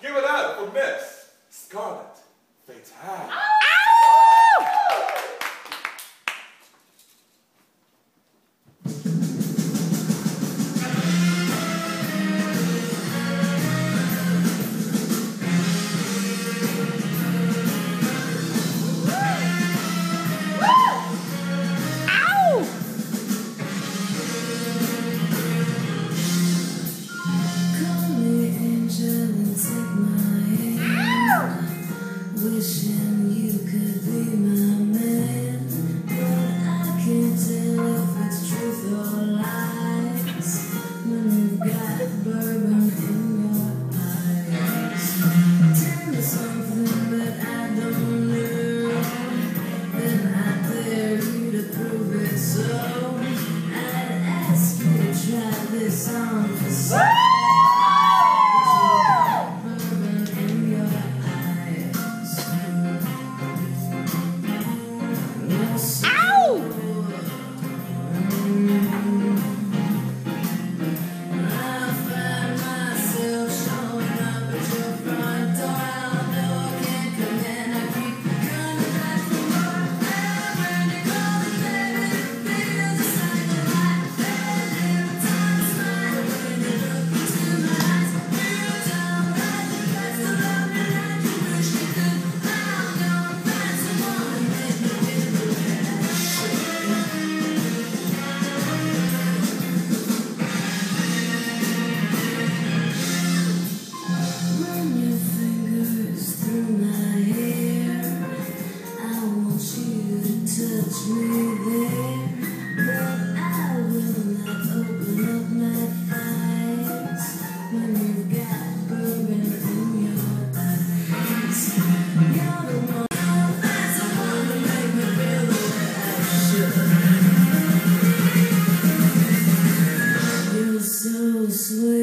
Give it up for Miss Scarlet Fatale. Oh! Wishing you could be my man. But I can't tell if it's truth or lies. When you've got bourbon in your eyes. Tell me something that I don't know. Then I dare you to prove it so. I'd ask you to try this on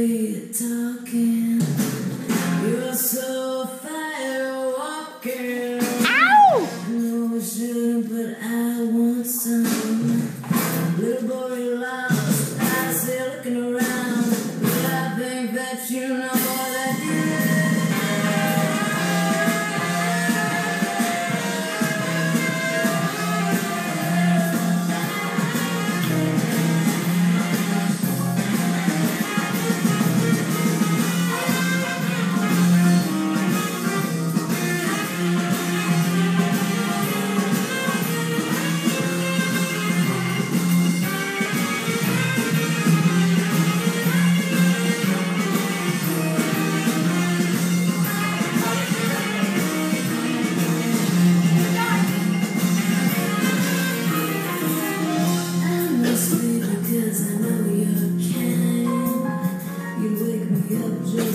sweet talking.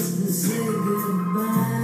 Just to say goodbye.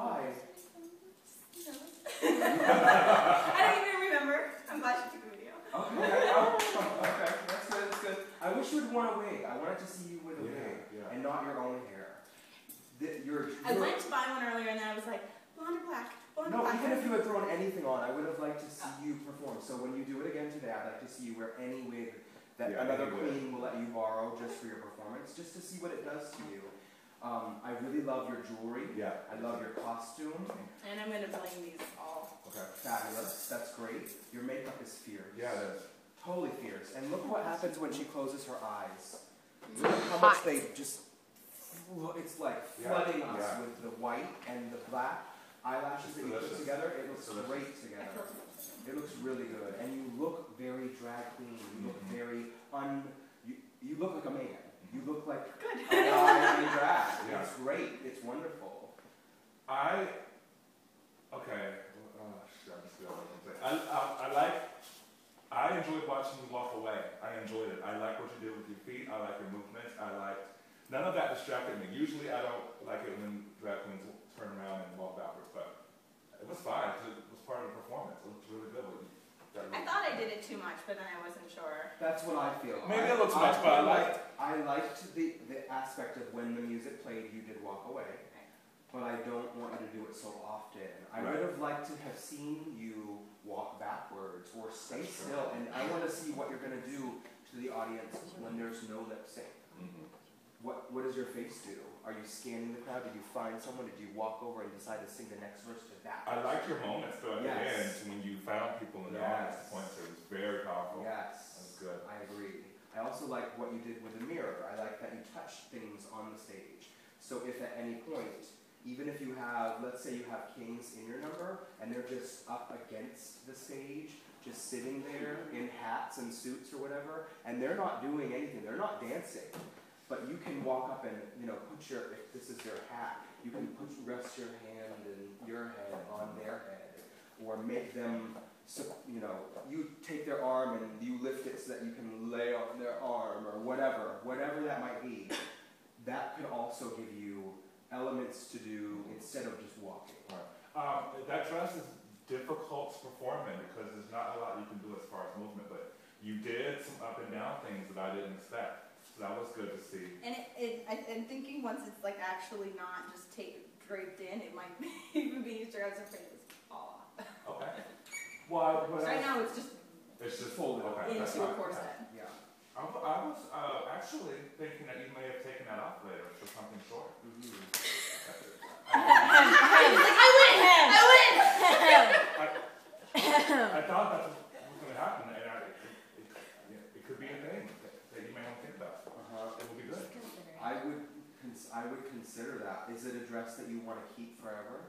Okay, why? I don't even remember. I'm glad she took a video. Okay, oh, okay, that's good, that's good. I wish you would worn a wig. I wanted to see you with a Yeah, wig yeah. and not your own hair. The, your, I went to buy one earlier and then I was like, blonde or black? Blonde or No, black? even if you had thrown anything on, I would have liked to oh. see you perform. So when you do it again today, I'd like to see you wear any wig that Yeah, another queen will let you borrow just for your performance, just to see what it does to you. Um, I really love your jewelry. Yeah. I love your costume. And I'm gonna blame these all. Okay. Fabulous. That's great. Your makeup is fierce. Yeah, it is. Totally fierce. And look what happens when she closes her eyes. Look how much they just, it's like Yeah, flooding us yeah. with the white and the black eyelashes It's that you put together. It looks delicious. great together. It looks really good, and you look very drag queen. You look Mhm. very un. You, you look like a man. You look like Good. a guy in drag. Yeah. It's great. It's wonderful. I okay. Oh, shit, I'm just gonna let them say. I, I I like. I enjoyed watching you walk away. I enjoyed it. I like what you did with your feet. I like your movements. I liked. None of that distracted me. Usually, I don't like it when drag queens turn around and walk backwards, but it was fine. It was part of the performance. It looked really good. What you- that I thought I did it too much, but then I wasn't sure. That's what I feel. Maybe I, it looks I much, but I liked I liked the the aspect of when the music played, you did walk away. But I don't want you to do it so often. I Right. would have liked to have seen you walk backwards or stay still, and I want to see what you're gonna do to the audience when there's no lip sync. What what does your face do? Are you scanning the crowd? Did you find someone? Did you walk over and decide to sing the next verse to that? I liked your moments though at the Yes. end when you found people in the Yes. audience to point to. It was very powerful. That was Yes. good. I agree. I also like what you did with the mirror. I like that you touched things on the stage. So if at any point, even if you have, let's say you have kings in your number and they're just up against the stage, just sitting there in hats and suits or whatever, and they're not doing anything, they're not dancing, but you can walk up and, you know, put your, if this is their hat, you can put, rest your hand and your head on their head, or make them you know, you take their arm and you lift it so that you can lay on their arm or whatever, whatever that might be, that could also give you elements to do instead of just walking. Um, that dress is difficult to perform in because there's not a lot you can do as far as movement, but you did some up and down things that I didn't expect. So that was good to see. And it, it I, I'm thinking once it's like actually not just tape draped in, it might even be easier as a face. Aw. Okay. Well, I- So right now it's just it's just Folded up okay, that's into a fine. corset. Yeah. I, w- I was uh, actually thinking that you may have taken that off later for something short. Mhm. I win! I win! I thought that was going to happen, and I, it, it, yeah, it could be a thing that, that you may want to think about. Uh-huh. It would be good. I would, cons- I would consider that. Is it a dress that you want to keep forever?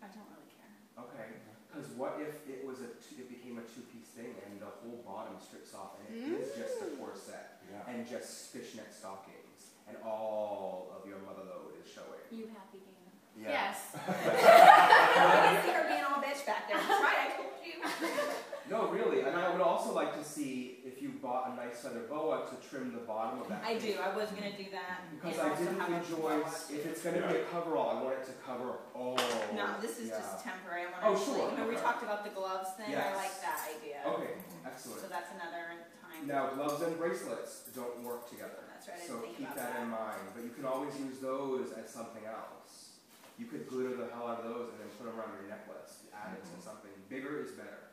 I don't really care. Okay. Because what if it was a, two, it became a two-piece thing and the whole bottom strips off and it is just a mm. corset Yeah. and just fishnet stockings and all of your mother load is showing? You happy, Dana? Yes. I can see her being all bitch back there. That's right, I told you. No, really. And I would also like to see if you bought a nice leather boa to trim the bottom of that. I do. I was gonna do that. Because and I also didn't have a enjoy, boa, if it's going to be a coverall, I want it to cover all. No, this is yeah. just temporary. I want Oh, to sure, Remember we okay. talked about the gloves thing? I Yes. like that idea. Okay, excellent. So that's another time. Now, gloves and bracelets don't work together. That's right, I So didn't think keep about that in mind. But you can always use those as something else. You could glitter the hell out of those and then put them around your necklace. Add it to Mhm. something. Bigger is better.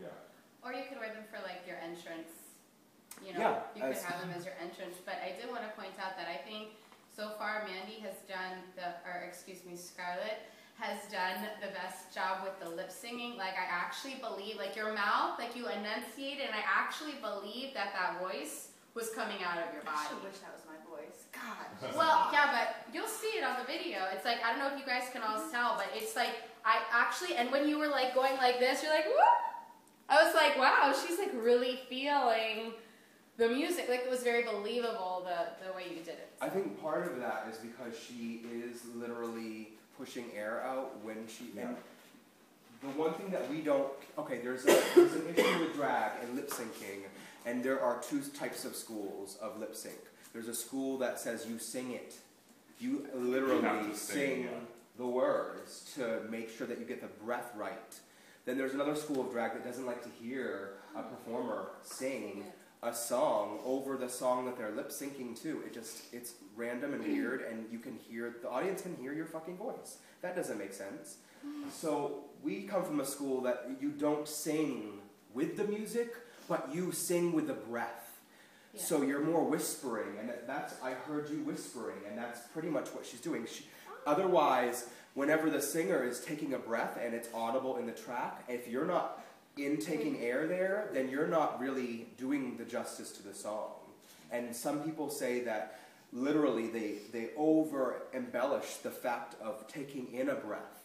Yeah. Or you could wear them for like your entrance. You know, Yeah, you could as- have them as your entrance. But I did want to point out that I think so far Mandy has done the, or excuse me, Scarlet has done the best job with the lip singing. Like I actually believe, like your mouth, like you enunciated, and I actually believe that that voice was coming out of your I body. should wish that was my voice. God. Well, yeah, but you'll see it on the video. It's like I don't know if you guys can all tell, but it's like I actually and when you were like going like this, you're like, whoop. I was like, wow, she's like really feeling the music. Like it was very believable the the way you did it. I think part of that is because she is literally pushing air out when she. Yeah. And the one thing that we don't. Okay, there's a there's an issue with drag and lip syncing, and there are two types of schools of lip sync. There's a school that says you sing it. You literally You sing, sing, yeah. the words to make sure that you get the breath right. Then there's another school of drag that doesn't like to hear a performer sing a song over the song that they're lip syncing to. It just it's random and weird, and you can hear the audience can hear your fucking voice. That doesn't make sense. So we come from a school that you don't sing with the music, but you sing with the breath. Yeah. So you're more whispering, and that's I heard you whispering, and that's pretty much what she's doing. She, otherwise, whenever the singer is taking a breath and it's audible in the track, if you're not intaking hmm. air there, then you're not really doing the justice to the song. And some people say that literally they they over embellish the fact of taking in a breath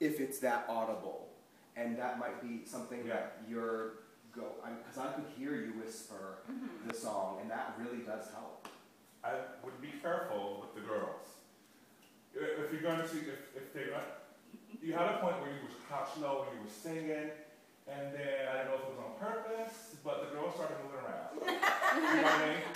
if it's that audible. And that might be something that you're go because I could hear you whisper mm-hmm. the song and that really does help. I would be careful with the girls. If if you're going to, if, if they're uh, you had a point where you was crouched low when you were singing, and then I don't know if it was on purpose, but the girls started moving around. You know what I mean?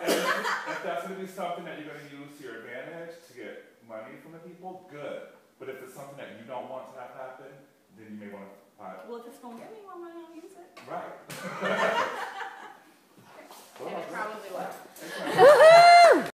And if, that's going to be something that you're going to use to your advantage to get money from the people, good. But if it's something that you don't want to have happen, then you may want to buy it. Well, if it's gonna get me more money, I'll use it. Right. And it probably will.